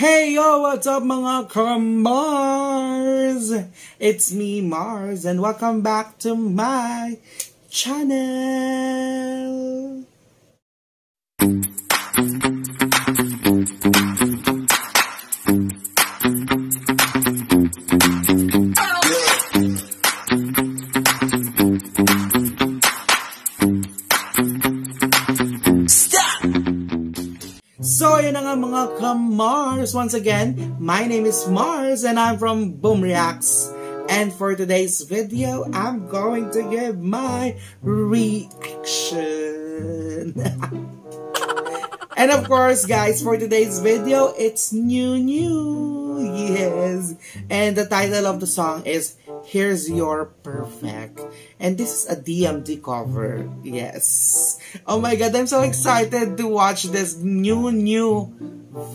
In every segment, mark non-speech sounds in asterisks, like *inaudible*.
Hey yo, what's up mga Mars? It's me Mharz and welcome back to my channel. So, yun na nga mga ka-Mharz. Once again, my name is Mars and I'm from Boom Reacts. And for today's video, I'm going to give my reaction. *laughs* and of course, guys, for today's video, it's NuNew. Yes. And the title of the song is Here's Your Perfect. And this is a DMD cover. Yes. Oh my god, I'm so excited to watch this NuNew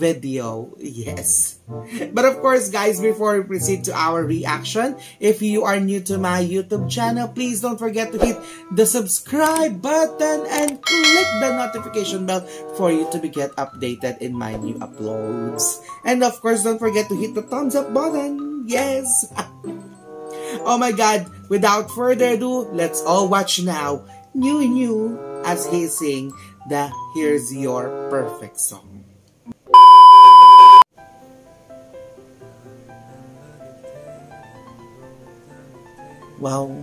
video. Yes. But of course, guys, before we proceed to our reaction, if you are new to my YouTube channel, please don't forget to hit the subscribe button and click the notification bell for you to be get updated in my new uploads. And of course, don't forget to hit the thumbs up button. Yes. *laughs* Oh my god, without further ado, let's all watch now NuNew as he sing the Here's Your Perfect Song. Wow.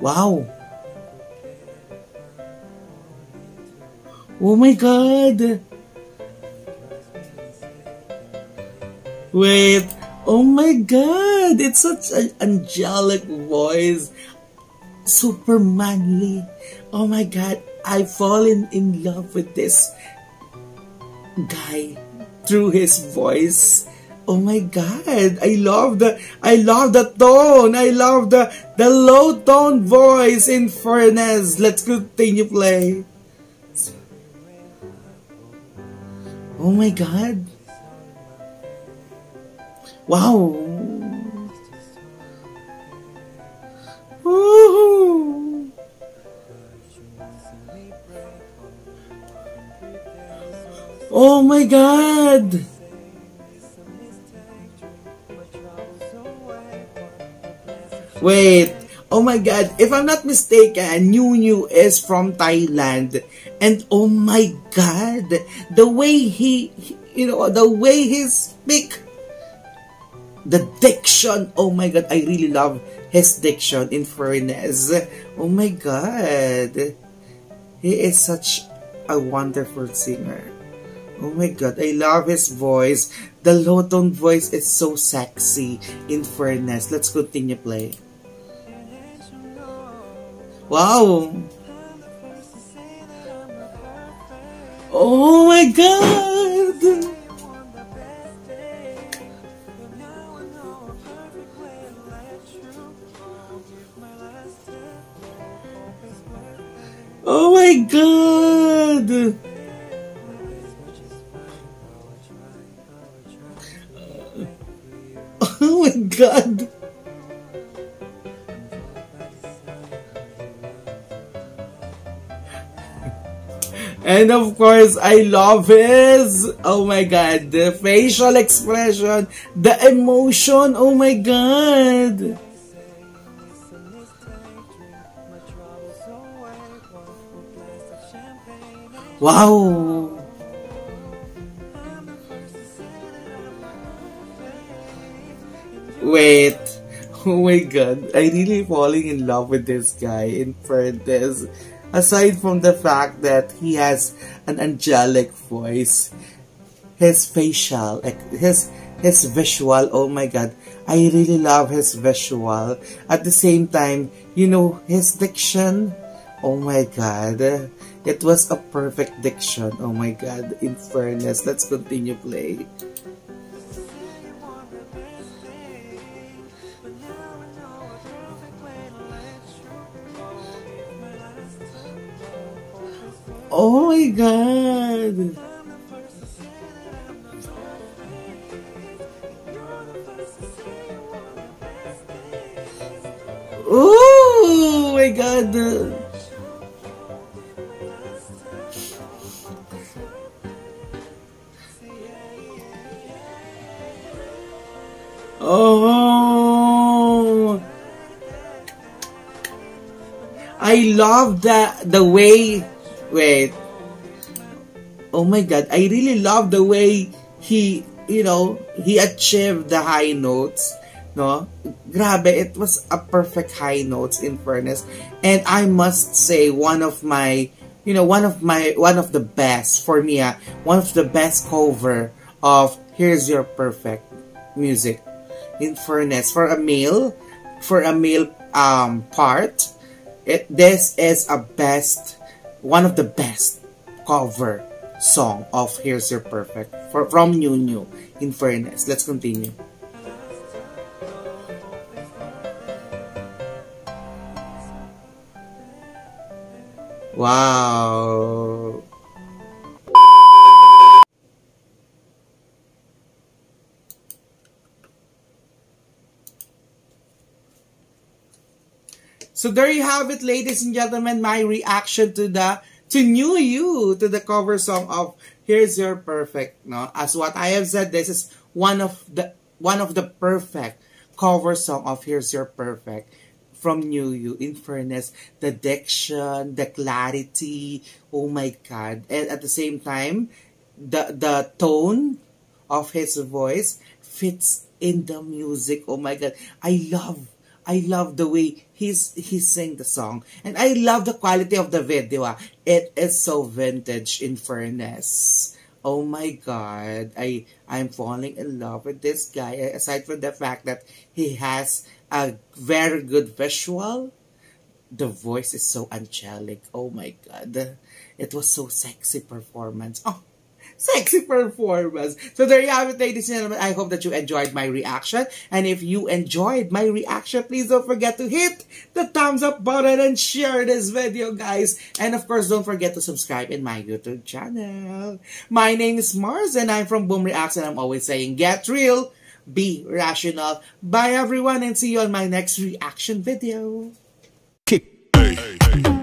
Wow. Oh my god. Wait. Oh my god. It's such an angelic voice. Super manly. Oh my god. I've fallen in love with this guy through his voice. Oh my god, I love the I love the tone. I love the the low tone voice in fairness. Let's continue play. Oh my god. Wow! Oh my god! Wait, oh my god, if I'm not mistaken, NuNew is from Thailand. And oh my god, the way he, you know, the way he speak the diction. Oh my god, I really love his diction in fairness. Oh my god. He is such a wonderful singer. Oh my god, I love his voice. The low tone voice is so sexy in fairness. Let's continue play. Wow! Oh my god! Oh my god! Oh my god! And of course, I love his, oh my god, the facial expression, the emotion, oh my god! Wow! Wait. *laughs* Oh my god. I really falling in love with this guy in fairness. Aside from the fact that he has an angelic voice, his facial, his his visual, oh my god. I really love his visual. At the same time, you know, his diction, oh my god. It was a perfect diction. Oh my god. In fairness, let's continue play. Oh my god. Oh my god. I love the the way wait. Oh my god, I really love the way he, you know, he achieved the high notes. No? Grabe, it was a perfect high notes in fairness. And I must say one of my you know, one of my one of the best for me, uh, one of the best cover of Here's Your Perfect music. In fairness, for a male, for a male um, part, it, this is a best, one of the best cover song of Here's Your Perfect for, from NuNew. In fairness, let's continue. Wow. So there you have it, ladies and gentlemen, my reaction to the to NuNew, to the cover song of Here's Your Perfect. No, as what I have said, this is one of the one of the perfect cover song of Here's Your Perfect from NuNew. In fairness, the diction, the clarity, oh my God. And at the same time, the, the tone of his voice fits in the music. Oh my God. I love, I love the way he's, he sing the song. And I love the quality of the video. Ah. It is so vintage in fairness. Oh my God, I I'm falling in love with this guy. Aside from the fact that he has a very good visual. The voice is so angelic. Oh my god. It was so sexy performance. Oh, sexy performance. So there you have it, ladies and gentlemen. I hope that you enjoyed my reaction. And if you enjoyed my reaction, please don't forget to hit the thumbs up button and share this video, guys. And of course, don't forget to subscribe in my YouTube channel. My name is Mharz and I'm from Boom Reacts and I'm always saying, get real be rational. Bye everyone and see you on my next reaction video. Kick. Hey, hey, hey.